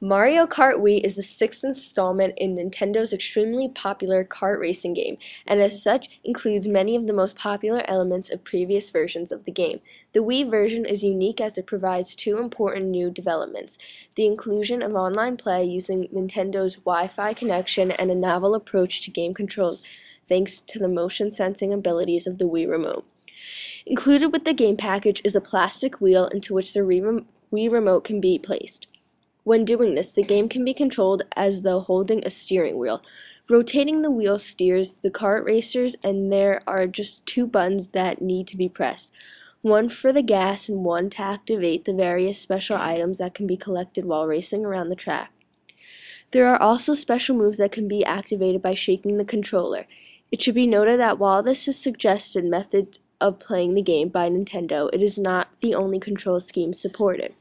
Mario Kart Wii is the sixth installment in Nintendo's extremely popular kart racing game, and as such includes many of the most popular elements of previous versions of the game. The Wii version is unique as it provides two important new developments, the inclusion of online play using Nintendo's Wi-Fi connection and a novel approach to game controls thanks to the motion sensing abilities of the Wii Remote. Included with the game package is a plastic wheel into which the Wii Remote can be placed. When doing this, the game can be controlled as though holding a steering wheel. Rotating the wheel steers the kart racers and there are just two buttons that need to be pressed. One for the gas and one to activate the various special items that can be collected while racing around the track. There are also special moves that can be activated by shaking the controller. It should be noted that while this is suggested method of playing the game by Nintendo, it is not the only control scheme supported.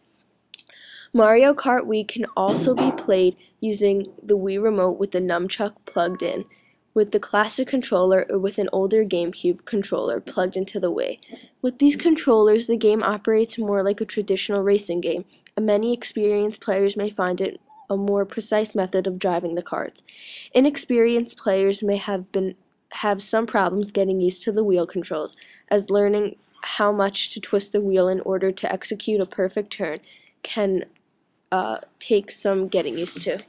Mario Kart Wii can also be played using the Wii Remote with the nunchuk plugged in, with the classic controller or with an older GameCube controller plugged into the Wii. With these controllers, the game operates more like a traditional racing game, and many experienced players may find it a more precise method of driving the karts. Inexperienced players may have been have some problems getting used to the wheel controls, as learning how much to twist the wheel in order to execute a perfect turn can uh, take some getting used to.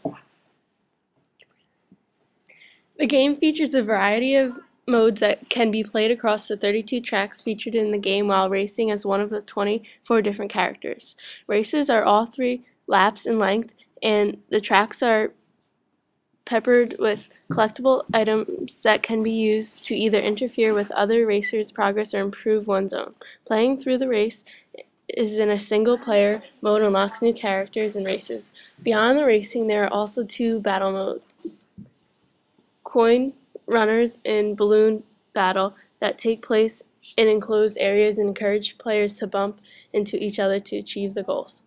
The game features a variety of modes that can be played across the 32 tracks featured in the game while racing as one of the 24 different characters. Races are all three laps in length, and the tracks are peppered with collectible items that can be used to either interfere with other racers' progress or improve one's own. Playing through the race is in a single player mode unlocks new characters and races. Beyond the racing, there are also two battle modes coin runners and balloon battle that take place in enclosed areas and encourage players to bump into each other to achieve the goals.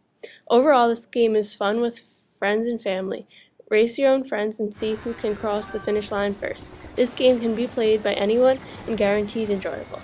Overall, this game is fun with friends and family. Race your own friends and see who can cross the finish line first. This game can be played by anyone and guaranteed enjoyable.